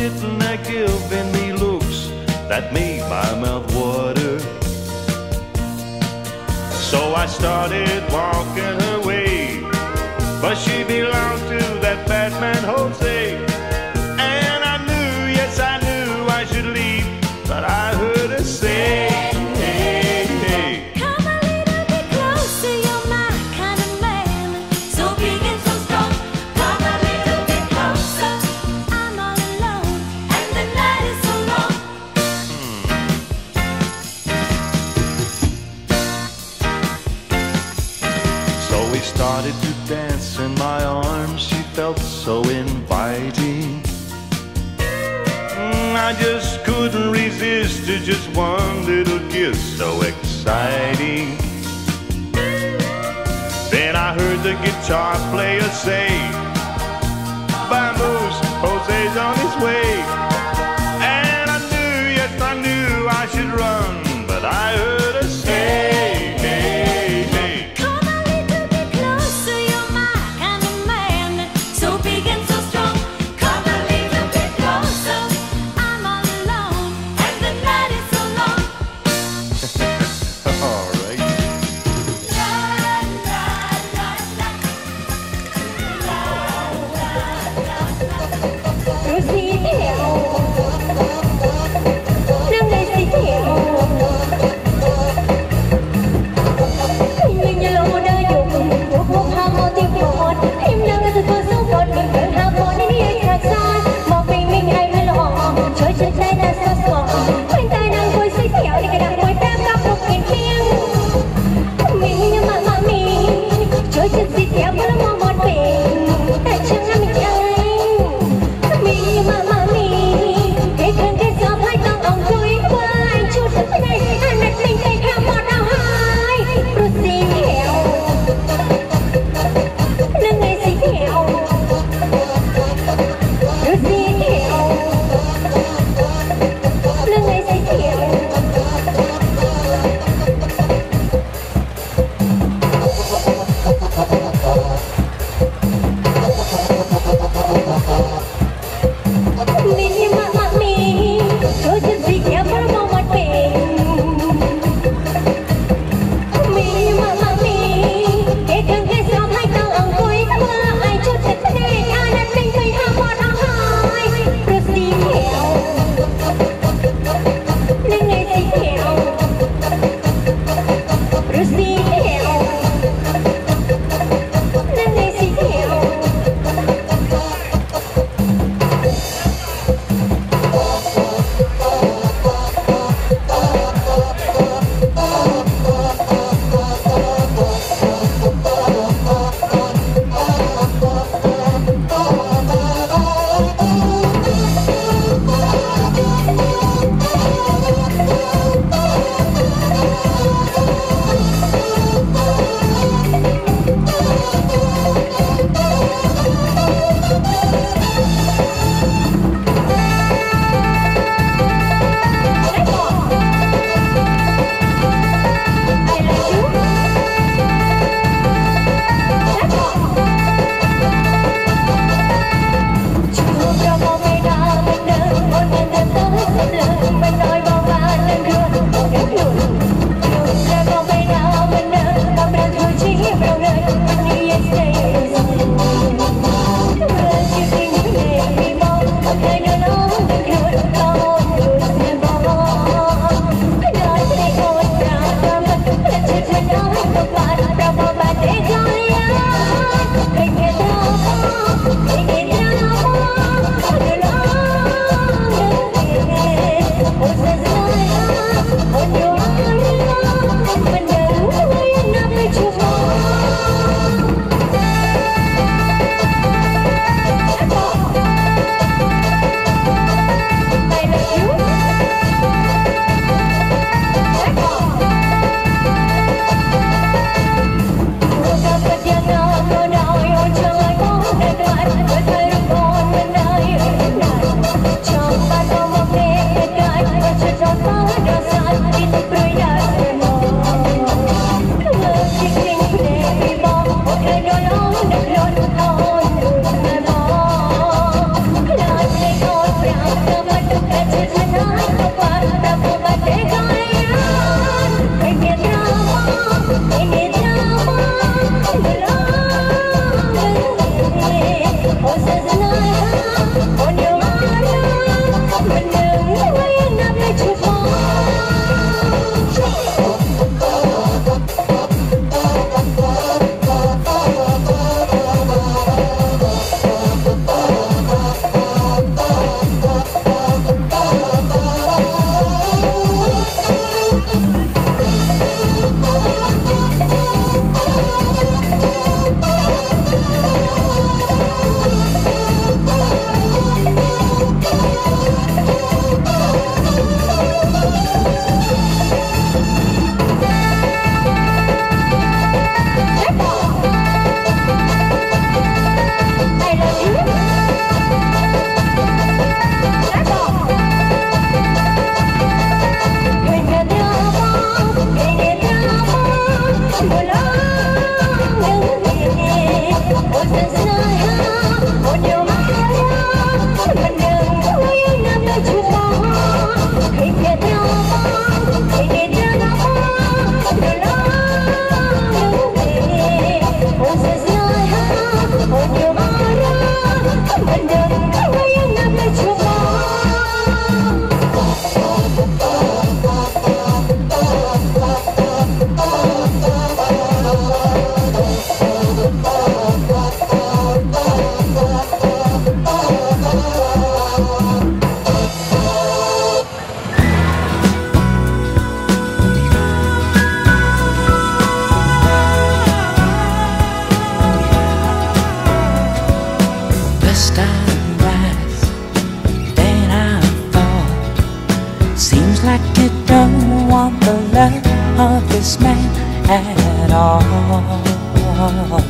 sitting there giving me looks that made my mouth water. So I started walking away, but she belonged to that bad man Jose. started to dance in my arms, she felt so inviting. Mm, I just couldn't resist to just one little kiss, so exciting. Then I heard the guitar player say, Vamos, Jose's on his way. Valeu! 好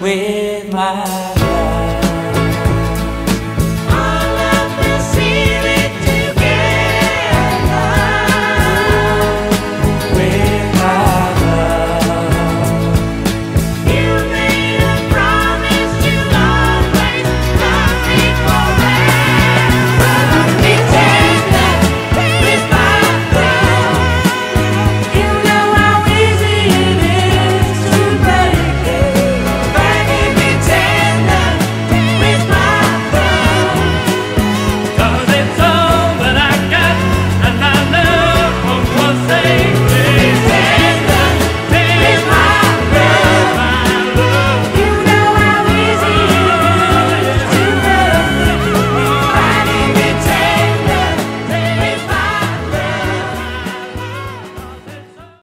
with my